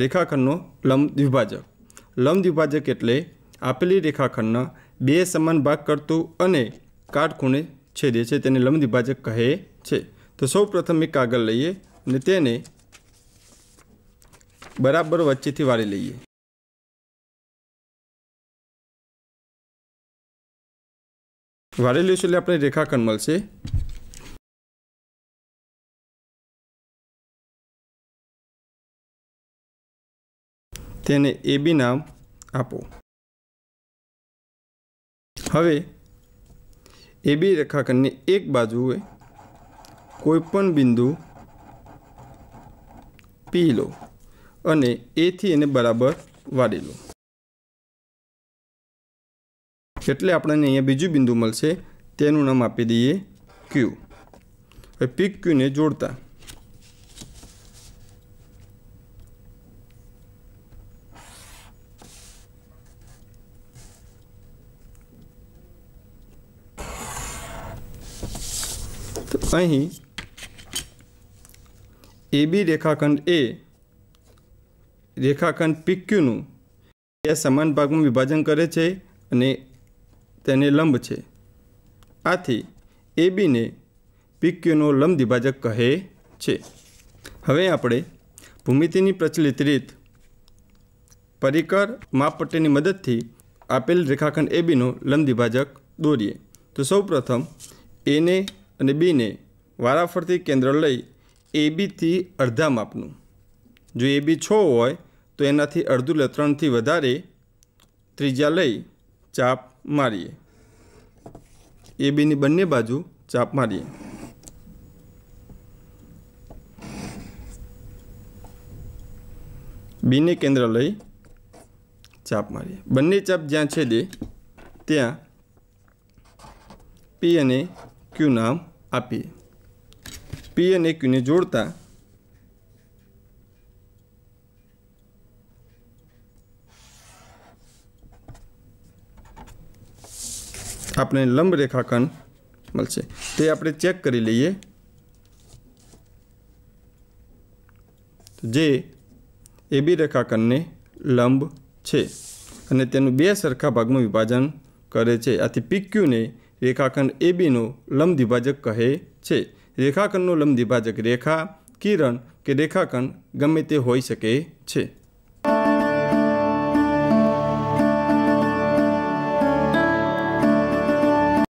રેખાખંડનો લંબ દ્વિભાજક. લંબ દ્વિભાજક એટલે આપેલી રેખાખંડના બે સમાન ભાગ કરતું અને કાટખૂણે છેદે છે, તેને લંબ દ્વિભાજક કહે છે. તો સૌ પ્રથમ એક કાગળ લઈએ અને તેને બરાબર વચ્ચેથી વાળી લઈએ. વાળી લઈશું એટલે આપણે રેખાખંડ મળશે. તેને એ બી નામ આપો. હવે, એ બી રેખાખંડની એક બાજુએ કોઈપણ બિંદુ પી લો અને એથી એને બરાબર વાળી લો. એટલે આપણને અહીંયા બીજું બિંદુ મળશે, તેનું નામ આપી દઈએ ક્યુ. હવે પી ક્યુને જોડતા. તો અહીં એ બી રેખાખંડ એ રેખાખંડ પીક્યુનું એ સમાન ભાગમાં વિભાજન કરે છે અને તેને લંબ છે. આથી એ બીને પીક્યુનો લંબ દ્વિભાજક કહે છે. હવે આપણે ભૂમિતિની પ્રચલિત રીત, પરિકર માપપટ્ટીની મદદથી આપેલ રેખાખંડ એ બીનો લંબ દ્વિભાજક દોરીએ. તો સૌપ્રથમ એને અને બીને વારાફરતી કેન્દ્ર લઈ એ બીથી અડધા માપનું. જો એ બી છ હોય, તો એનાથી અડધું લે વધારે ત્રીજા લઈ ચાપ મારીએ. એ બીની બંને બાજુ ચાપ મારીએ. બીને કેન્દ્ર લઈ ચાપ મારીએ. બંને ચાપ જ્યાં છેદે ત્યાં પી અને ક્યુ નામ આપીએ પી અને ક્યુને જોડતા આપણે લંબ રેખાખંડ મળશે. તે આપણે ચેક કરી લઈએ. જે એબી રેખાખંડને લંબ છે અને તેનું બે સરખા ભાગમાં વિભાજન કરે છે. આથી પીક્યુને રેખાખંડ એબીનો લંબ દ્વિભાજક કહે છે. રેખાખંડનું લંબ દ્વિભાજક રેખા કિરણ કે રેખાખંડ ગમે તે હોઈ શકે છે.